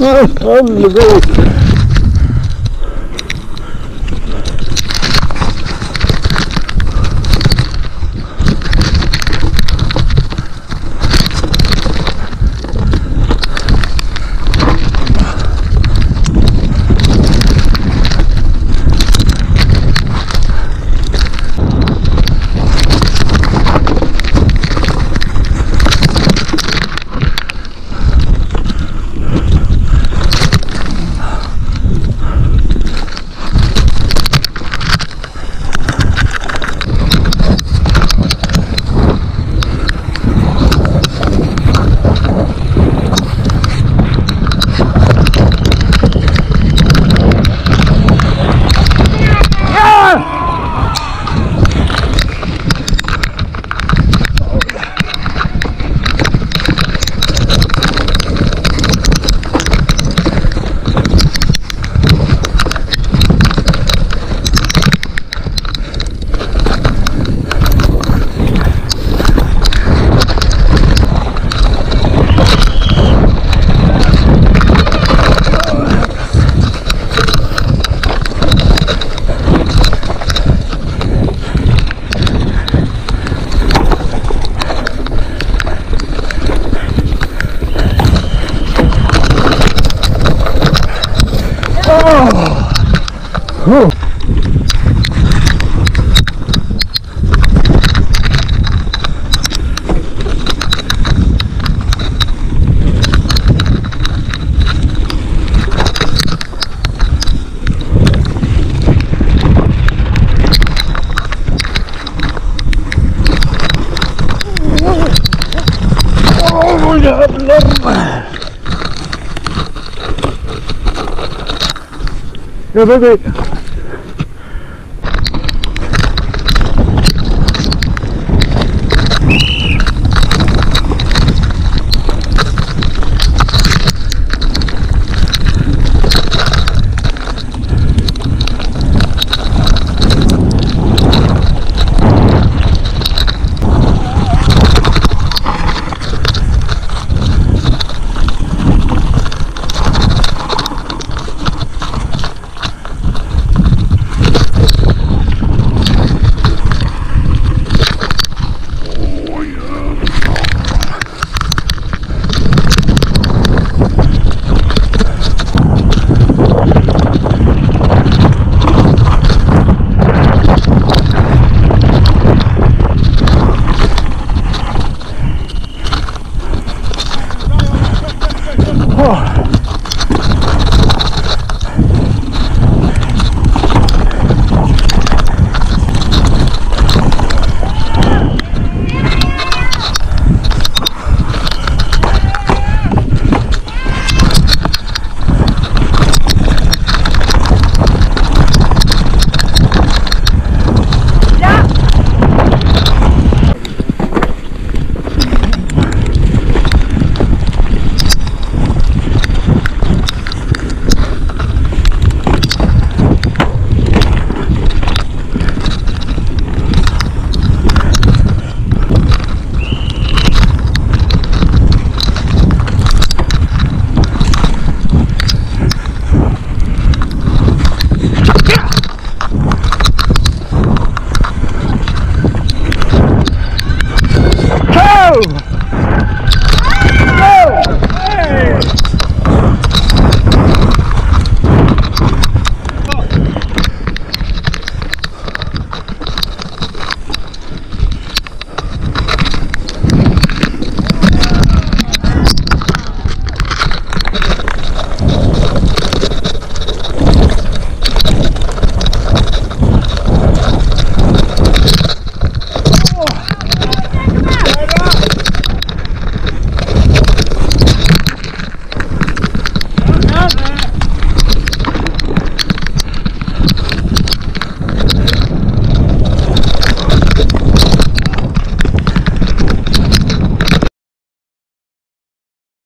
Ну, он не голос. Ya baby.